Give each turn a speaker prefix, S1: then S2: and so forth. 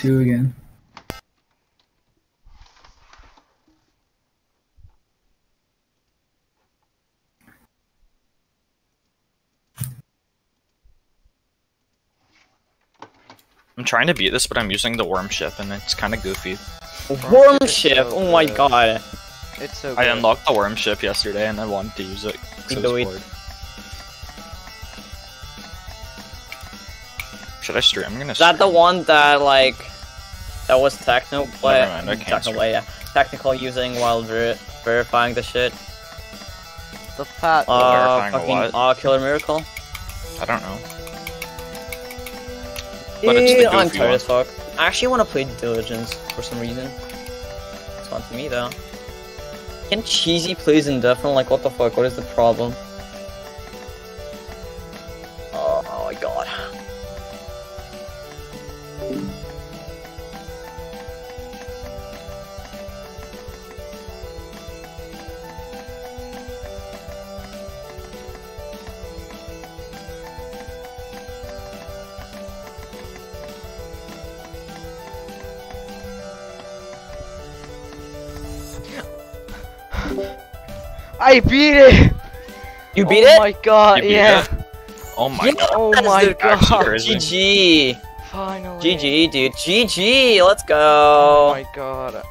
S1: two again.
S2: I'm trying to beat this, but I'm using the worm ship, and it's kind of goofy.
S3: Worm
S4: ship
S3: ship.
S4: so
S3: Oh my
S4: good.
S3: god.
S4: It's so good.
S2: I unlocked the worm ship yesterday, and I wanted to use it. 'cause I
S3: it.
S2: Should I stream? I'm gonna.
S3: Is that the
S2: stream.
S3: one that like that was techno play?
S2: Never mind, I
S3: techno
S2: stream.
S3: way, yeah. Technical using while ver verifying the shit.
S4: The fat.
S3: Uh,
S2: verifying the
S3: fucking
S2: what?
S3: uh, killer miracle.
S2: I don't know. But it's the
S3: Eh, I'm tired
S2: one.
S3: as fuck. I actually want to play Diligence for some reason. It's fun to me though. Can cheesy plays indefinite? Like what the fuck? What is the problem? Oh, oh my god.
S4: I beat it.
S3: You beat
S4: oh
S3: it?
S4: Oh my god,
S2: beat
S4: yeah.
S2: it? Oh my
S3: Yeah,
S2: god.
S4: Oh
S3: that's
S4: my god.
S3: GG.
S4: Finally.
S3: GG, dude. GG. Let's go.
S4: Oh my god.